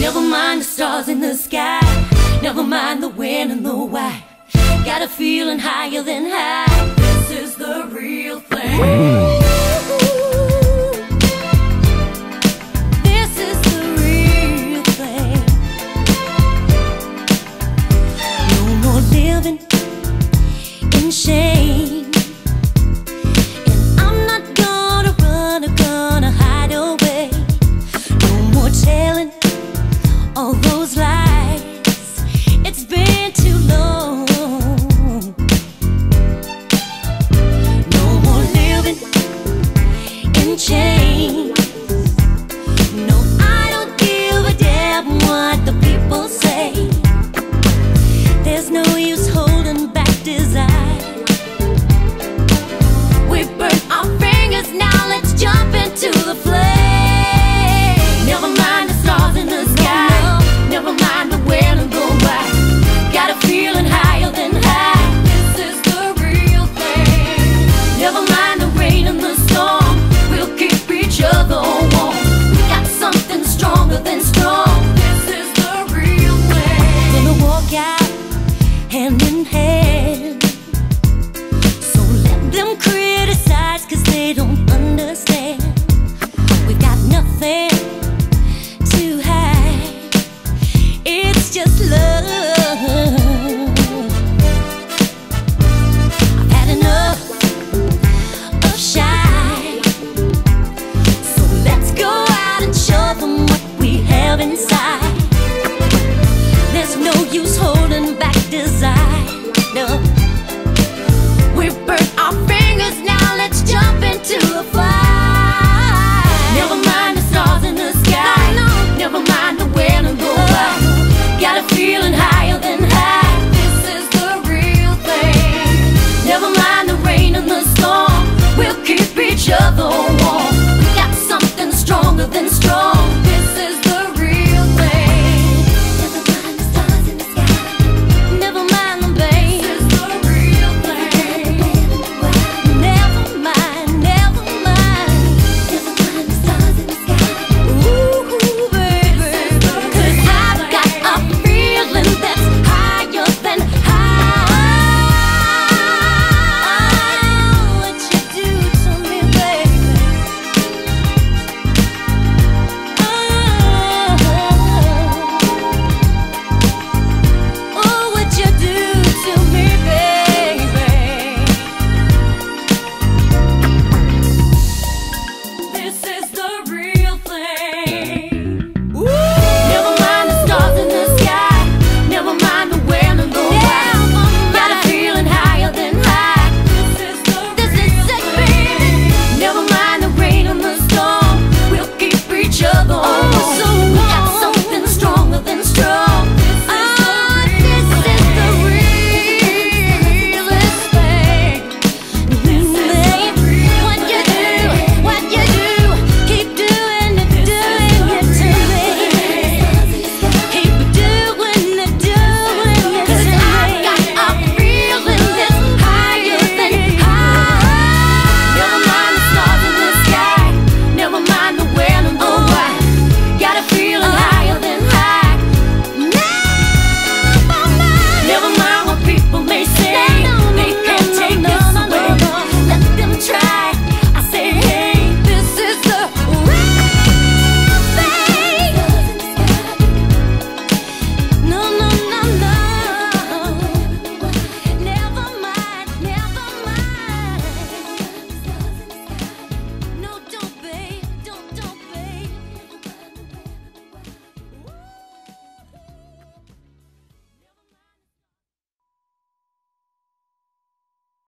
Never mind the stars in the sky. Never mind the when and the why. Got a feeling higher than high. No, I don't give a damn what the people say. There's no use. just love.